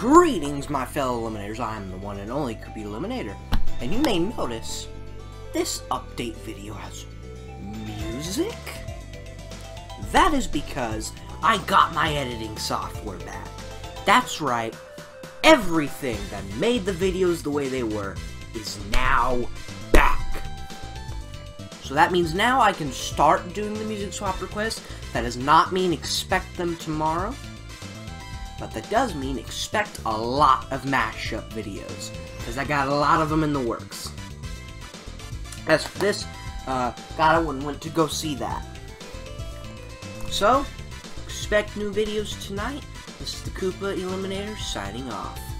Greetings, my fellow Eliminators. I am the one and only Koopa Eliminator. And you may notice this update video has music? That is because I got my editing software back. That's right, everything that made the videos the way they were is now back. So that means now I can start doing the music swap requests. That does not mean expect them tomorrow but that does mean expect a lot of mashup videos, because I got a lot of them in the works. As for this, uh, got one went to go see that. So, expect new videos tonight. This is the Koopa Eliminator signing off.